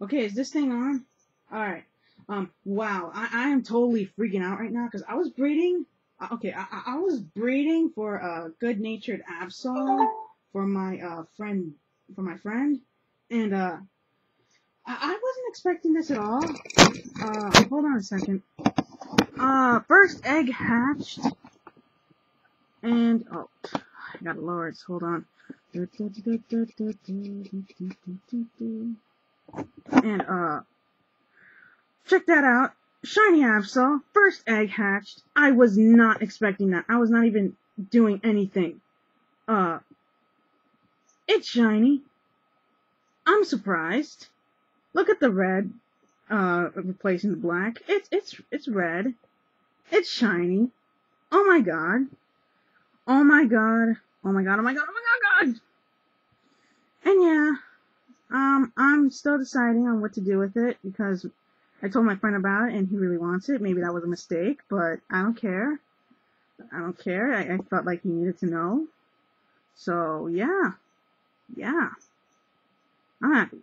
Okay, is this thing on? Alright. Um, wow, I, I am totally freaking out right now because I was breeding. Uh, okay, I, I was breeding for a good-natured Absol for my uh friend, for my friend, and uh, I, I wasn't expecting this at all. Uh, hold on a second. Uh, first egg hatched, and oh, I gotta lower it. Hold on. And, uh, check that out. Shiny Absol, first egg hatched. I was not expecting that. I was not even doing anything. Uh, it's shiny. I'm surprised. Look at the red, uh, replacing the black. It's, it's, it's red. It's shiny. Oh my god. Oh my god. Oh my god, oh my god, oh my god, god! And yeah, um, Still deciding on what to do with it because I told my friend about it and he really wants it. Maybe that was a mistake, but I don't care. I don't care. I, I felt like he needed to know. So, yeah. Yeah. I'm happy.